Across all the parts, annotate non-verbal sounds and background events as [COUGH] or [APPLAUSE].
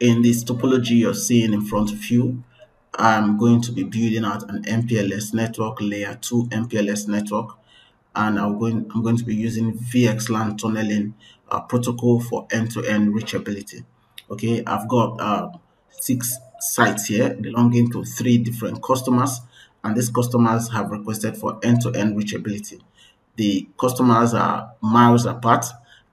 In this topology you're seeing in front of you, I'm going to be building out an MPLS network, layer 2 MPLS network, and I'm going, I'm going to be using VXLAN tunneling uh, protocol for end-to-end -end reachability. Okay, I've got uh, six sites here belonging to three different customers, and these customers have requested for end-to-end -end reachability. The customers are miles apart,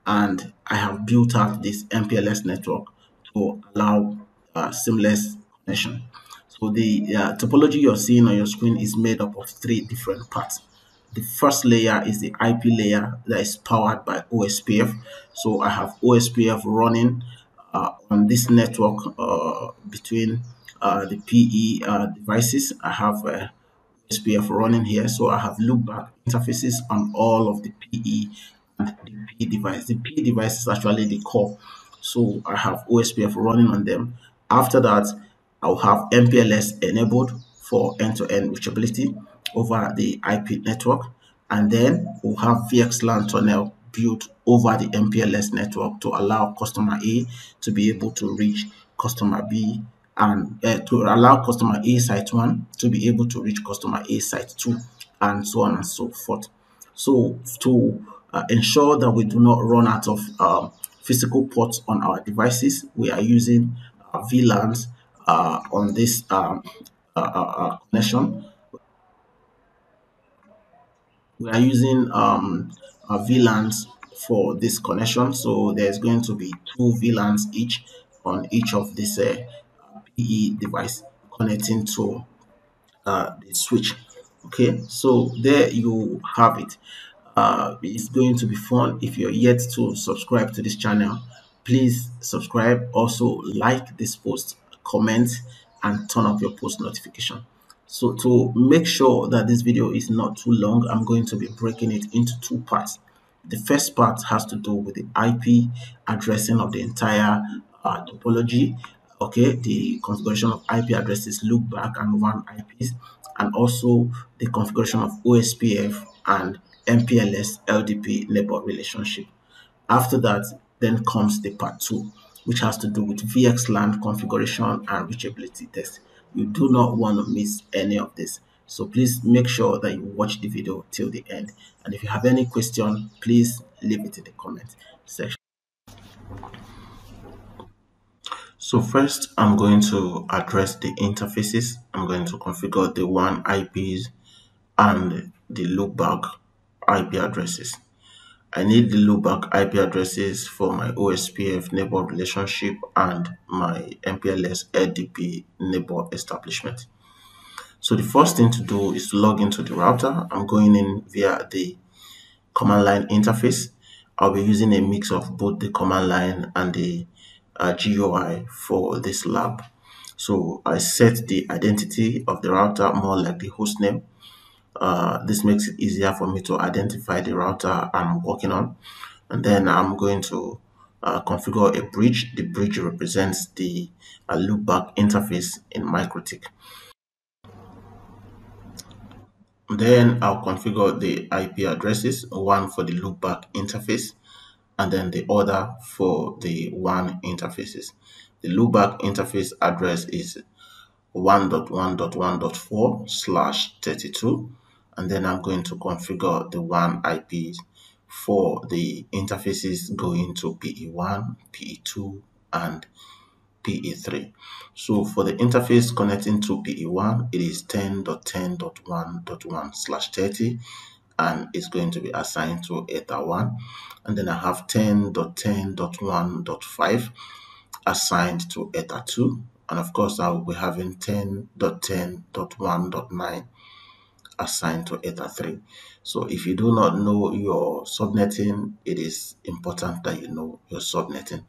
and I have built out this MPLS network to allow uh, seamless connection. So the uh, topology you're seeing on your screen is made up of three different parts. The first layer is the IP layer that is powered by OSPF. So I have OSPF running on this network uh, between uh, the PE uh, devices. I have OSPF running here. So I have loopback interfaces on all of the PE and the P device. The P device is actually the core so I have OSPF running on them. After that, I'll have MPLS enabled for end-to-end -end reachability over the IP network. And then we'll have VXLAN tunnel built over the MPLS network to allow customer A to be able to reach customer B and uh, to allow customer A site 1 to be able to reach customer A site 2 and so on and so forth. So to uh, ensure that we do not run out of um, physical ports on our devices. We are using uh, VLANs uh, on this um, uh, uh, uh, connection. We are using um, VLANs for this connection. So there's going to be two VLANs each on each of this uh, PE device connecting to uh, the switch. Okay, so there you have it. Uh, it's going to be fun. If you're yet to subscribe to this channel please subscribe. Also like this post comment and turn up your post notification. So to make sure that this video is not too long i'm going to be breaking it into two parts the first part has to do with the ip addressing of the entire uh, topology okay the configuration of ip addresses loop back and WAN ips and also the configuration of ospf and MPLS LDP neighbor relationship. After that, then comes the part two, which has to do with VXLAN configuration and reachability test. You do not want to miss any of this. So please make sure that you watch the video till the end. And if you have any question, please leave it in the comment section. So first, I'm going to address the interfaces. I'm going to configure the WAN IPs and the loopback IP addresses. I need the loopback IP addresses for my OSPF neighbor relationship and my MPLS LDP neighbor establishment. So the first thing to do is to log into the router. I'm going in via the command line interface. I'll be using a mix of both the command line and the uh, GUI for this lab. So I set the identity of the router more like the host name uh, this makes it easier for me to identify the router I'm working on. And then I'm going to uh, configure a bridge. The bridge represents the uh, loopback interface in MikroTik. Then I'll configure the IP addresses, one for the loopback interface, and then the other for the WAN interfaces. The loopback interface address is 1.1.1.4 slash 32 and then I'm going to configure the WAN IPs for the interfaces going to PE1, PE2, and PE3. So for the interface connecting to PE1, it is 10.10.1.1 slash 30 and it's going to be assigned to Ether 1. And then I have 10.10.1.5 assigned to Ether 2. And of course, I will be having 10.10.1.9 assigned to Ether 3. So if you do not know your subnetting, it is important that you know your subnetting.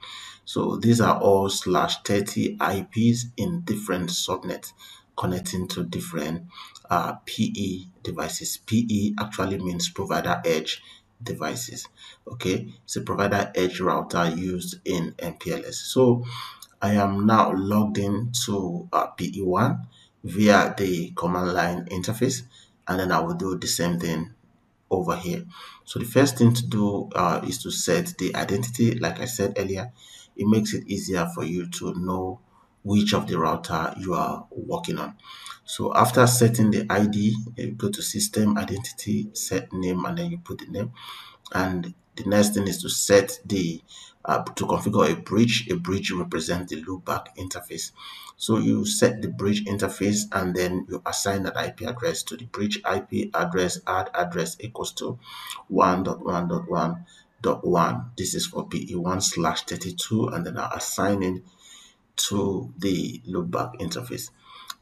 So these are all slash 30 IPs in different subnets connecting to different uh, PE devices. PE actually means provider edge devices. Okay, it's a provider edge router used in MPLS. So I am now logged in to uh, PE1 via the command line interface and then I will do the same thing over here. So the first thing to do uh, is to set the identity. Like I said earlier, it makes it easier for you to know which of the router you are working on. So after setting the ID, you go to system identity, set name, and then you put the name. And the next thing is to set the uh, to configure a bridge. A bridge represents the loopback interface. So you set the bridge interface and then you assign that IP address to the bridge IP address add address equals to 1.1.1.1. This is for PE1 slash 32 and then I assign it to the loopback interface.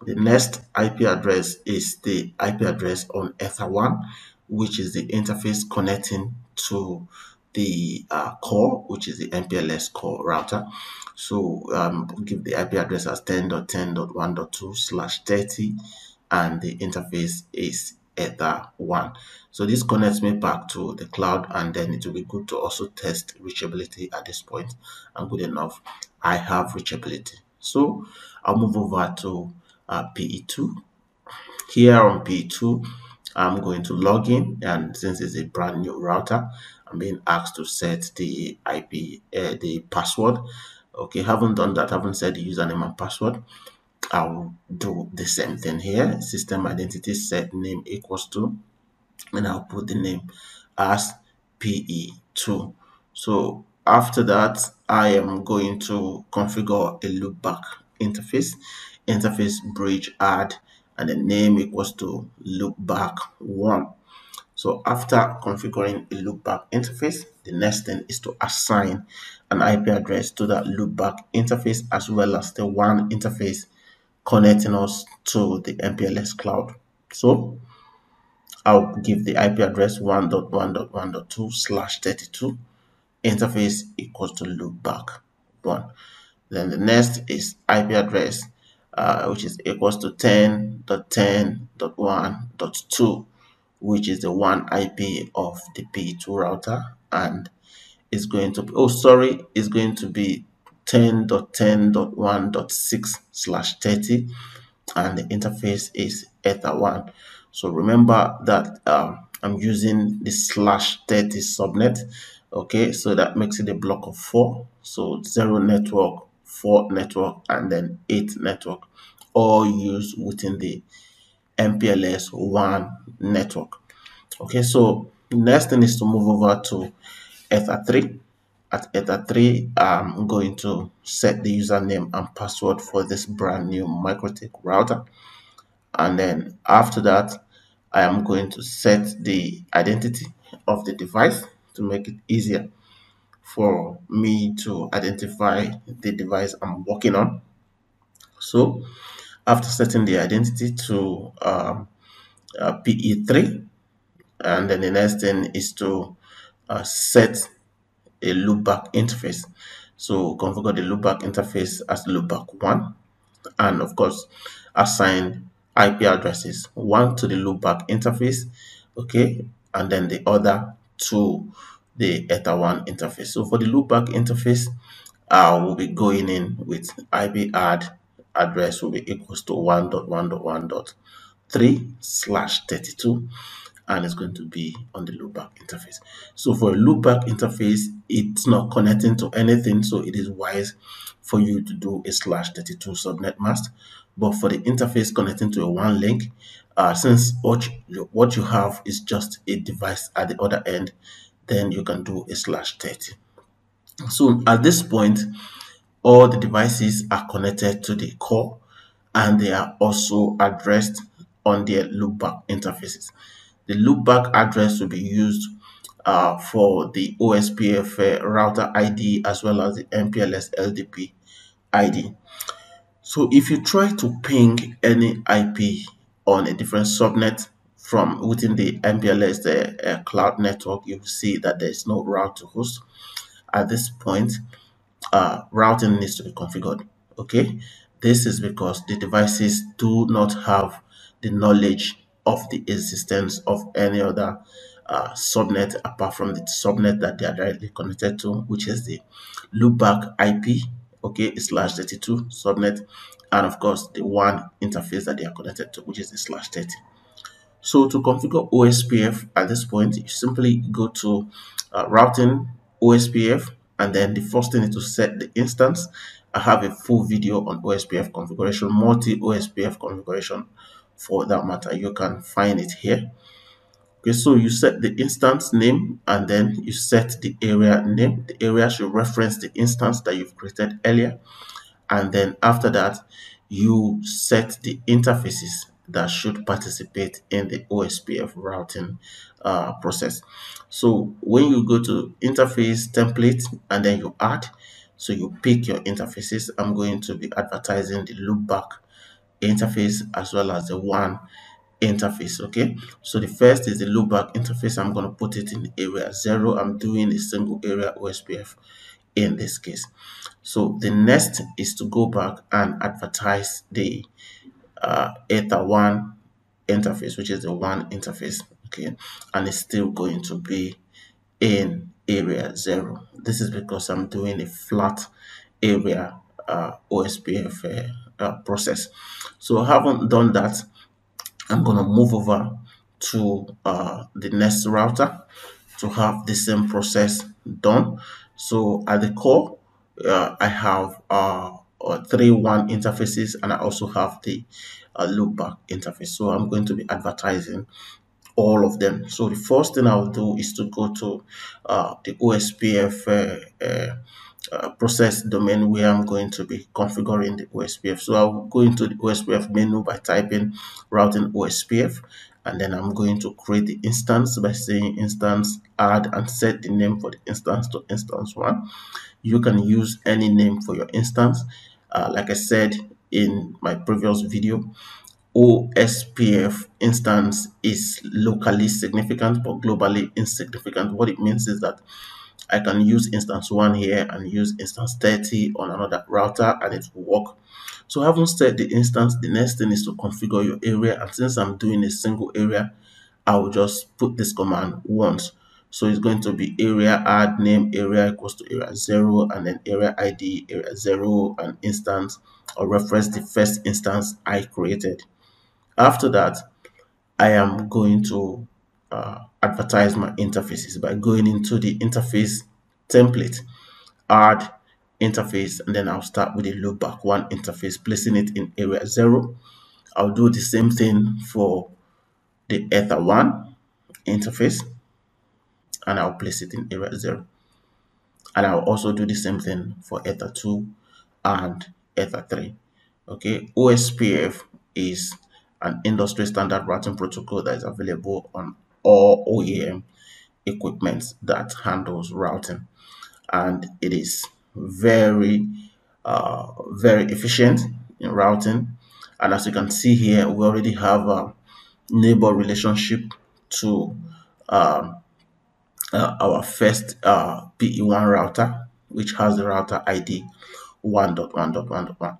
The next IP address is the IP address on Ether1, which is the interface connecting to the uh, core, which is the MPLS core router. So um, give the IP address as 10.10.1.2 slash 30 and the interface is Ether 1. So this connects me back to the cloud and then it will be good to also test reachability at this point and good enough. I have reachability. So I'll move over to uh, PE2. Here on PE2, I'm going to log in and since it's a brand new router, I'm being asked to set the IP, uh, the password. Okay, haven't done that, haven't set the username and password. I'll do the same thing here. System identity set name equals to, and I'll put the name as PE2. So after that, I am going to configure a loopback interface, interface bridge add, and the name equals to loopback one. So after configuring a loopback interface, the next thing is to assign an IP address to that loopback interface as well as the WAN interface connecting us to the MPLS cloud. So I'll give the IP address 1.1.1.2 slash 32 interface equals to loopback 1. Then the next is IP address uh, which is equals to 10.10.1.2 which is the WAN IP of the P2 router and it's going to be, oh sorry, it's going to be 10.10.1.6 slash 30 and the interface is Ether1. So remember that um, I'm using the slash 30 subnet. Okay, so that makes it a block of four. So zero network, four network, and then eight network, all used within the MPLS WAN network. Okay, so next thing is to move over to Ether 3. At Ether 3, I'm going to set the username and password for this brand new MikroTik router. And then after that, I am going to set the identity of the device to make it easier for me to identify the device I'm working on. So after setting the identity to um, uh, PE3, and then the next thing is to uh, set a loopback interface. So configure the loopback interface as loopback 1 and of course assign IP addresses, one to the loopback interface, okay, and then the other to the Ether1 interface. So for the loopback interface, I will be going in with IP add address will be equals to 1.1.1.3 slash 32 and it's going to be on the loopback interface. So for a loopback interface, it's not connecting to anything, so it is wise for you to do a slash 32 subnet mask. But for the interface connecting to a WAN link, uh, since what you, what you have is just a device at the other end, then you can do a slash 30. So at this point, all the devices are connected to the core and they are also addressed on their loopback interfaces. The loopback address will be used uh, for the OSPF uh, router ID as well as the MPLS LDP ID. So if you try to ping any IP on a different subnet from within the MPLS the, uh, cloud network, you will see that there is no route to host. At this point, uh, routing needs to be configured. Okay, this is because the devices do not have the knowledge of the existence of any other uh, subnet apart from the subnet that they are directly connected to, which is the loopback IP, okay, slash 32 subnet. and of course the WAN interface that they are connected to, which is the slash 30. So to configure OSPF at this point, you simply go to uh, routing OSPF, and then the first thing is to set the instance. I have a full video on OSPF configuration, multi OSPF configuration for that matter. You can find it here. Okay, so you set the instance name and then you set the area name. The area should reference the instance that you've created earlier. And then after that, you set the interfaces that should participate in the OSPF routing uh, process. So when you go to interface template and then you add, so you pick your interfaces. I'm going to be advertising the loopback interface as well as the WAN interface okay so the first is the loopback interface i'm going to put it in area zero i'm doing a single area ospf in this case so the next is to go back and advertise the uh, ether one interface which is the WAN interface okay and it's still going to be in area zero. This is because i'm doing a flat area uh, ospf uh, uh, process. So i haven't done that. I'm going to move over to uh, the next router to have the same process done. So at the core, uh, I have uh, three WAN interfaces and I also have the uh, loopback interface. So I'm going to be advertising all of them. So the first thing I'll do is to go to uh, the OSPF uh, uh, uh, process domain where I'm going to be configuring the OSPF. So I'll go into the OSPF menu by typing routing OSPF and then I'm going to create the instance by saying instance add and set the name for the instance to instance one. You can use any name for your instance. Uh, like I said in my previous video, OSPF instance is locally significant but globally insignificant. What it means is that I can use instance 1 here and use instance 30 on another router and it will work. So having set the instance, the next thing is to configure your area and since I'm doing a single area, I will just put this command once. So it's going to be area add name area equals to area 0 and then area ID area 0 and instance or reference the first instance I created. After that, I am going to uh, advertise my interfaces by going into the interface template, add interface, and then I'll start with the loopback one interface, placing it in area zero. I'll do the same thing for the Ether one interface, and I'll place it in area zero. And I'll also do the same thing for Ether 2 and Ether 3. Okay, OSPF is an industry standard routing protocol that is available on all OEM equipment that handles routing. And it is very, uh, very efficient in routing. And as you can see here, we already have a neighbor relationship to um, uh, our first uh, PE1 router, which has the router ID 1.1.1.1.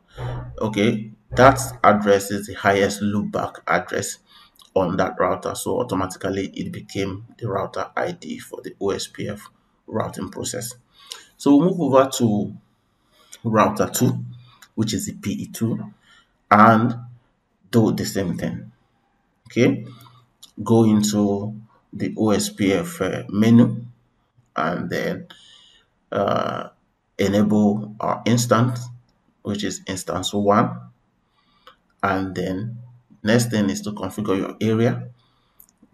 Okay, that address is the highest loopback address on that router. So automatically it became the router ID for the OSPF routing process. So we'll move over to router 2, which is the PE2, and do the same thing. Okay, go into the OSPF uh, menu and then uh, enable our instance, which is instance 1, and then Next thing is to configure your area.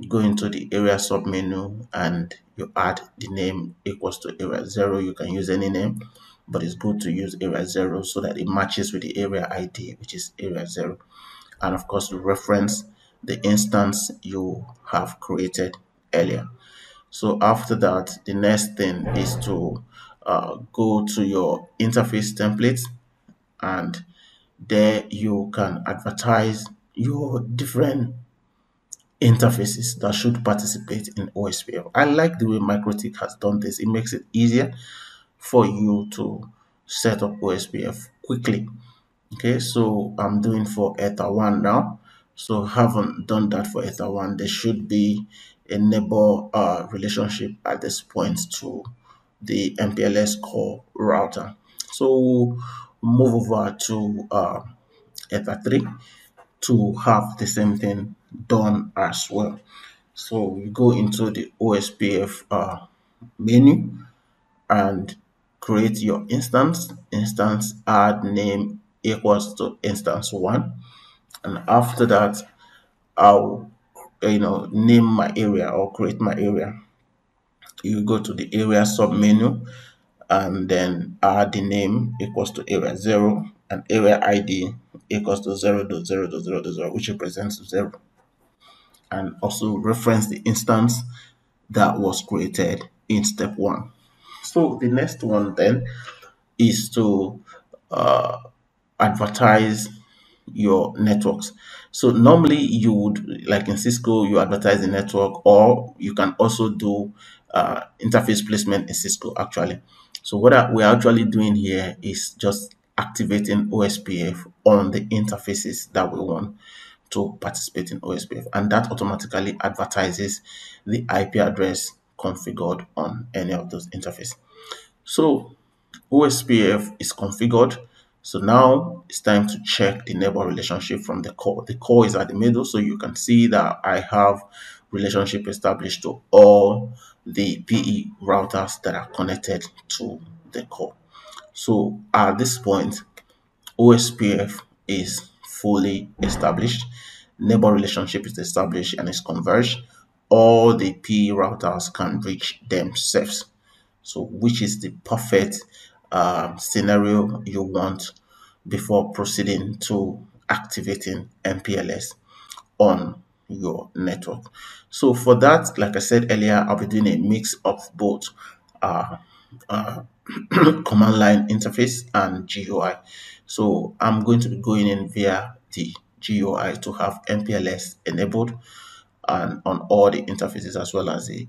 Go into the area submenu and you add the name equals to area 0. You can use any name, but it's good to use area 0 so that it matches with the area ID, which is area 0. And of course, reference the instance you have created earlier. So after that, the next thing is to uh, go to your interface template and there you can advertise your different interfaces that should participate in OSPF. I like the way MikroTik has done this. It makes it easier for you to set up OSPF quickly. Okay, so I'm doing for Ether 1 now. So haven't done that for Ether 1. There should be a neighbor uh, relationship at this point to the MPLS core router. So move over to uh, Ether3 to have the same thing done as well. So you go into the OSPF uh, menu and create your instance. Instance add name equals to instance one. And after that, I'll you know name my area or create my area. You go to the area sub menu and then add the name equals to area zero and area ID equals to 0 dot 0 dot 0 dot 0 which represents 0 and also reference the instance that was created in step 1 so the next one then is to uh, advertise your networks. So normally you would like in cisco you advertise the network or you can also do uh, interface placement in cisco actually. So what we're actually doing here is just activating OSPF on the interfaces that we want to participate in OSPF and that automatically advertises the IP address configured on any of those interfaces. So OSPF is configured. So now it's time to check the neighbor relationship from the core. The core is at the middle, so you can see that I have relationship established to all the PE routers that are connected to the core. So at this point, OSPF is fully established, neighbor relationship is established and is converged. All the PE routers can reach themselves. So which is the perfect uh, scenario you want before proceeding to activating MPLS on your network. So for that, like I said earlier, I'll be doing a mix of both uh, uh, [COUGHS] command line interface and GUI. So I'm going to be going in via the GUI to have MPLS enabled and on all the interfaces as well as the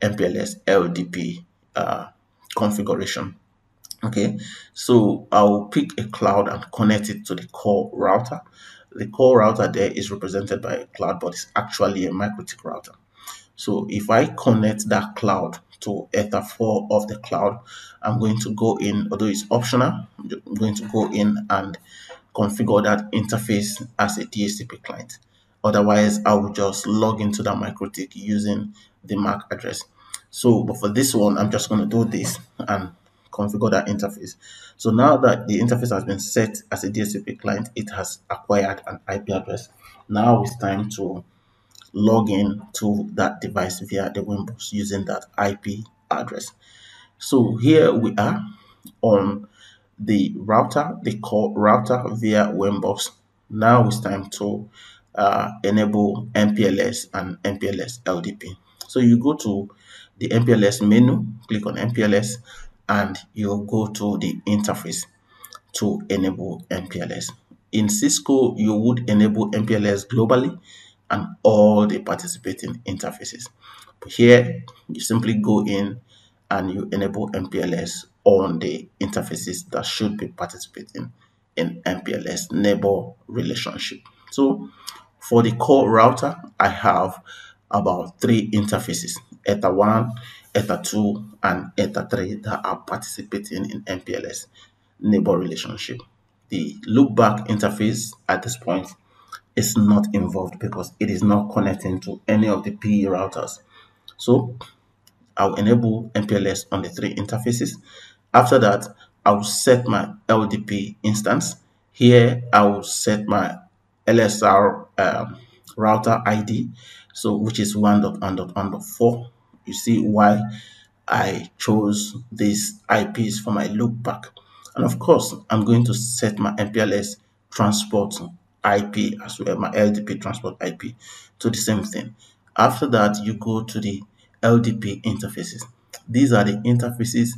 MPLS LDP uh, configuration. Okay, so I'll pick a cloud and connect it to the core router. The core router there is represented by a cloud, but it's actually a MikroTik router. So if I connect that cloud to Ether 4 of the cloud, I'm going to go in, although it's optional, I'm going to go in and configure that interface as a DHCP client. Otherwise, I will just log into that MikroTik using the MAC address. So, but for this one, I'm just going to do this and configure that interface. So now that the interface has been set as a DHCP client, it has acquired an IP address. Now it's time to log in to that device via the Winbox using that IP address. So here we are on the router, the core router via Winbox. Now it's time to uh, enable MPLS and MPLS LDP. So you go to the MPLS menu, click on MPLS, and you go to the interface to enable MPLS. In Cisco, you would enable MPLS globally and all the participating interfaces. But here, you simply go in and you enable MPLS on the interfaces that should be participating in MPLS neighbor relationship. So for the core router, I have about three interfaces, Ether 1, Ether 2, and Ether 3 that are participating in MPLS neighbor relationship. The loopback interface at this point is not involved because it is not connecting to any of the PE routers. So I'll enable MPLS on the three interfaces. After that, I'll set my LDP instance. Here, I will set my LSR um, router ID, so which is 1.1.1.4. You see why I chose these IPs for my loopback. And of course, I'm going to set my MPLS transport IP as well, my LDP transport IP to the same thing. After that, you go to the LDP interfaces. These are the interfaces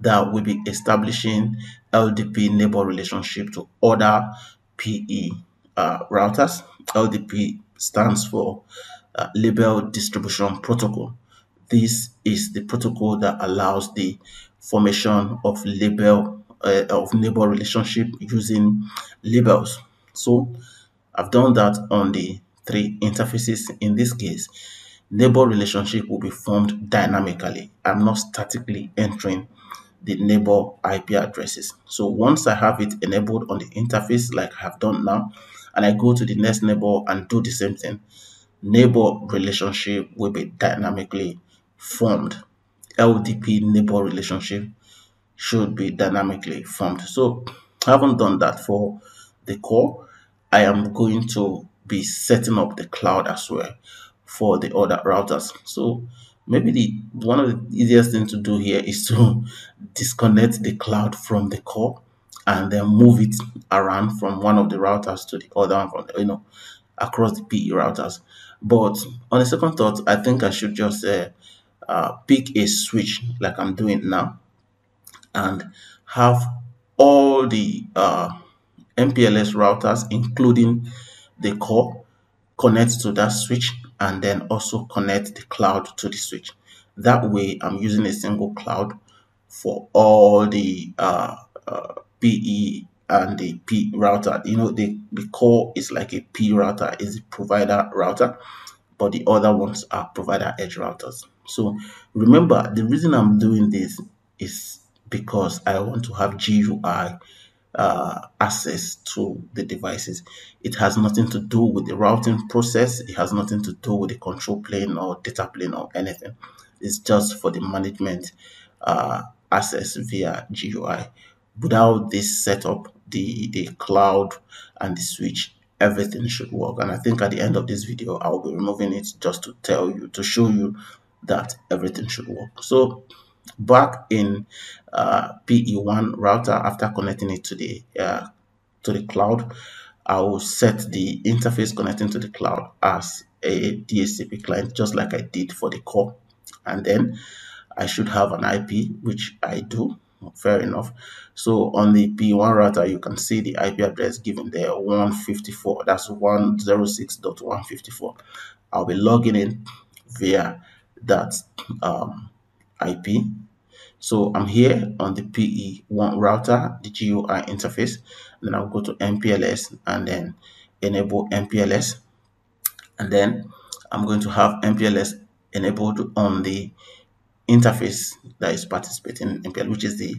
that will be establishing LDP neighbor relationship to other PE uh, routers. LDP stands for uh, Label Distribution Protocol. This is the protocol that allows the formation of label uh, of neighbor relationship using labels so I've done that on the three interfaces. In this case, neighbor relationship will be formed dynamically. I'm not statically entering the neighbor IP addresses. So once I have it enabled on the interface like I have done now, and I go to the next neighbor and do the same thing, neighbor relationship will be dynamically formed. LDP neighbor relationship should be dynamically formed. So I haven't done that for the core. I am going to be setting up the cloud as well for the other routers. So maybe the one of the easiest thing to do here is to [LAUGHS] disconnect the cloud from the core and then move it around from one of the routers to the other one from you know across the PE routers. But on a second thought, I think I should just uh, uh, pick a switch like I'm doing now and have all the uh, MPLS routers, including the core, connect to that switch and then also connect the cloud to the switch. That way, I'm using a single cloud for all the uh, uh, PE and the P router. You know, the, the core is like a P router, is a provider router, but the other ones are provider edge routers. So remember, the reason I'm doing this is because I want to have GUI uh, access to the devices. It has nothing to do with the routing process. It has nothing to do with the control plane or data plane or anything. It's just for the management uh, access via GUI. Without this setup, the, the cloud and the switch, everything should work. And I think at the end of this video, I will be removing it just to tell you, to show you that everything should work. So back in uh, PE1 router after connecting it to the uh, to the cloud, I will set the interface connecting to the cloud as a DHCP client, just like I did for the core. And then I should have an IP, which I do, fair enough. So on the P1 router, you can see the IP address given there, 154. That's 106.154. I'll be logging in via that um, IP. So I'm here on the PE1 router, the GUI interface. Then I'll go to MPLS and then enable MPLS. And then I'm going to have MPLS enabled on the interface that is participating in MPLS, which is the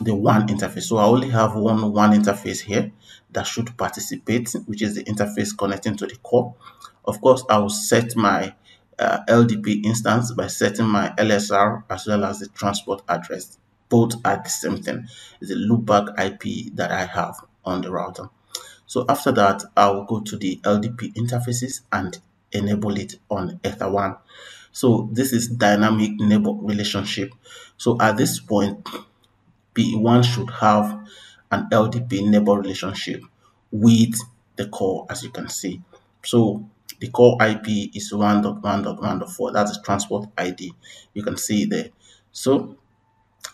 the WAN interface. So I only have one WAN interface here that should participate, which is the interface connecting to the core. Of course, I will set my uh, LDP instance by setting my LSR as well as the transport address. Both are the same thing. It's a loopback IP that I have on the router. So after that, I will go to the LDP interfaces and enable it on Ether1. So this is dynamic neighbor relationship. So at this point, PE1 should have an LDP neighbor relationship with the core, as you can see. So the core IP is 1.1.1.4. That's the transport ID. You can see there. So,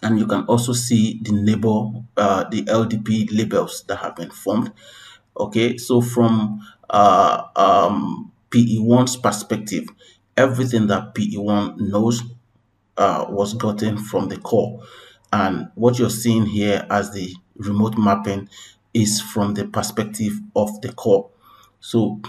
and you can also see the label, uh, the LDP labels that have been formed. Okay, so from uh, um, PE1's perspective, everything that PE1 knows uh, was gotten from the core. And what you're seeing here as the remote mapping is from the perspective of the core. So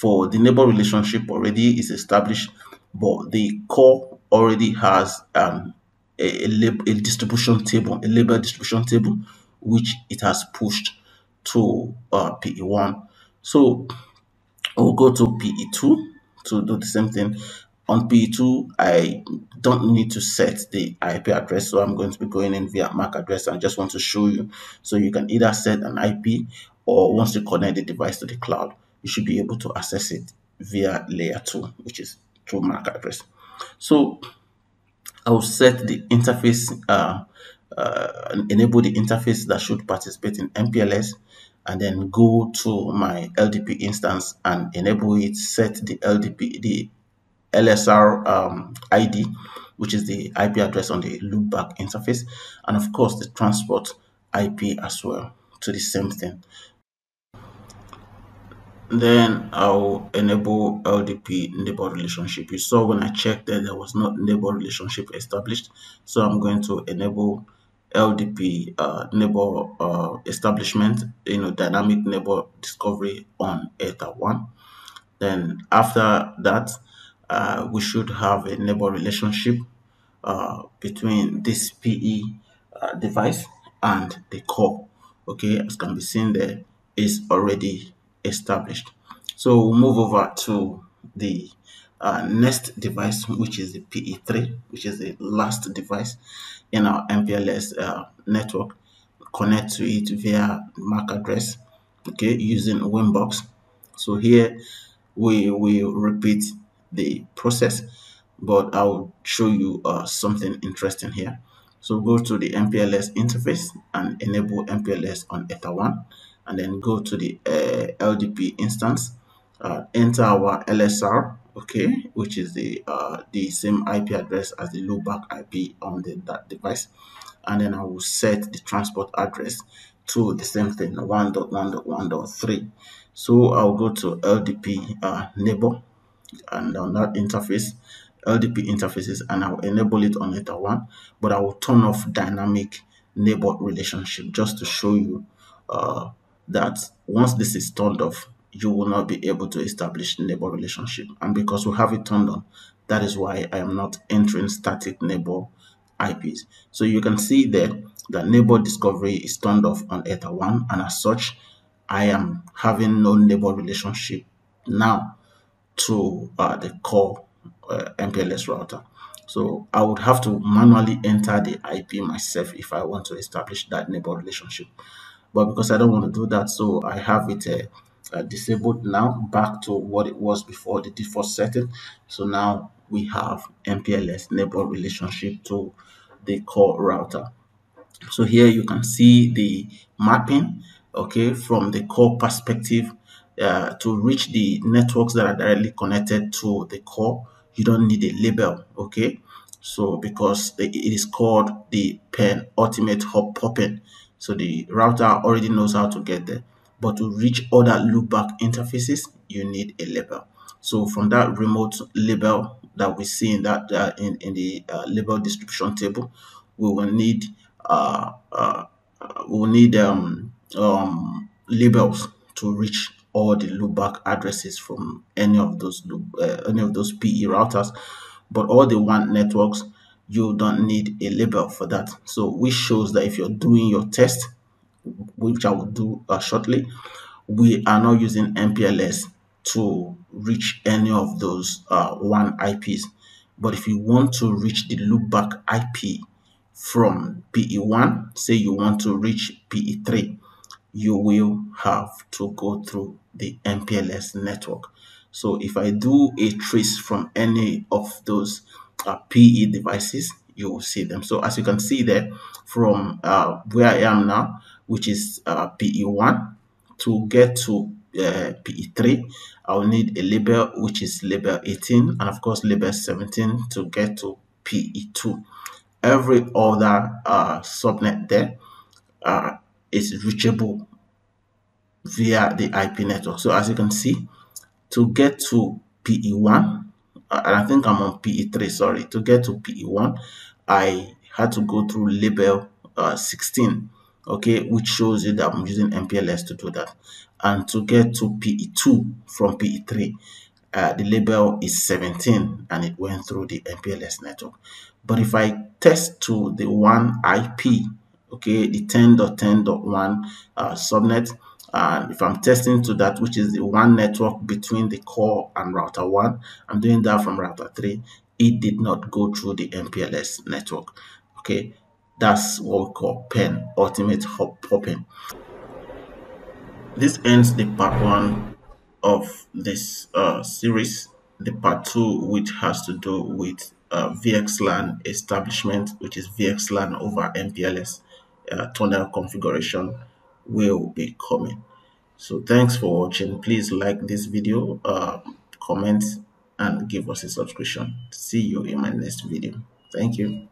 for the neighbor relationship already is established, but the core already has um, a, a, a distribution table, a label distribution table, which it has pushed to uh, PE1. So we'll go to PE2 to do the same thing. On PE2, I don't need to set the IP address, so I'm going to be going in via MAC address. I just want to show you. So you can either set an IP or once you connect the device to the cloud, you should be able to access it via layer 2, which is through MAC address. So I will set the interface, uh, uh, enable the interface that should participate in MPLS, and then go to my LDP instance and enable it, set the LDP, the LSR um, ID, which is the IP address on the loopback interface, and of course the transport IP as well to the same thing. Then I'll enable LDP neighbor relationship. You saw when I checked that there was not neighbor relationship established. So I'm going to enable LDP uh, neighbor uh, establishment, you know, dynamic neighbor discovery on Ether 1. Then after that, uh, we should have a neighbor relationship uh, between this PE uh, device and the core okay as can be seen there is already established. So we'll move over to the uh, next device which is the PE3 which is the last device in our MPLS uh, network. Connect to it via MAC address okay using Winbox. So here we will repeat the process but I'll show you uh, something interesting here. So go to the MPLS interface and enable MPLS on Ether 1 and then go to the uh, LDP instance uh, enter our LSR okay which is the uh, the same IP address as the loopback IP on the that device. And then I will set the transport address to the same thing 1.1.1.3 so I'll go to LDP uh, neighbor and on that interface LDP interfaces and I'll enable it on Ether 1 but I will turn off dynamic neighbor relationship just to show you uh, that once this is turned off you will not be able to establish neighbor relationship and because we have it turned on that is why I am not entering static neighbor IPs. So you can see there that neighbor discovery is turned off on Ether 1 and as such I am having no neighbor relationship now to uh, the core uh, MPLS router. So I would have to manually enter the IP myself if I want to establish that neighbor relationship. But because I don't want to do that, so I have it uh, uh, disabled now back to what it was before the default setting. So now we have MPLS neighbor relationship to the core router. So here you can see the mapping, okay, from the core perspective uh, to reach the networks that are directly connected to the core. You don't need a label, okay? So because it is called the pen ultimate hop popping. So the router already knows how to get there. But to reach other loopback interfaces, you need a label. So from that remote label that we see in that uh, in, in the uh, label description table, we will need uh, uh, we will need um, um, labels to reach all the loopback addresses from any of those loop, uh, any of those PE routers. But all the WAN networks, you don't need a label for that. So which shows that if you're doing your test, which I will do uh, shortly, we are not using MPLS to reach any of those uh, WAN IPs. But if you want to reach the loopback IP from PE1, say you want to reach PE3, you will have to go through the MPLS network. So if I do a trace from any of those uh, PE devices, you will see them. So as you can see there from uh, where I am now, which is uh, PE1, to get to uh, PE3, I'll need a label which is label 18 and of course label 17 to get to PE2. Every other uh, subnet there uh, is reachable via the IP network. So as you can see, to get to PE1, uh, and I think I'm on PE3, sorry, to get to PE1, I had to go through label uh, 16 okay, which shows you that I'm using MPLS to do that. And to get to PE2 from PE3, uh, the label is 17 and it went through the MPLS network. But if I test to the WAN IP, okay, the 10.10.1 uh, subnet, and if I'm testing to that, which is the WAN network between the core and router 1, I'm doing that from router 3, it did not go through the MPLS network. Okay, that's what we call penultimate hop popping. This ends the part one of this uh, series. The part two, which has to do with uh, VXLAN establishment, which is VXLAN over MPLS uh, tunnel configuration, will be coming. So thanks for watching. Please like this video, uh, comment, and give us a subscription. See you in my next video. Thank you.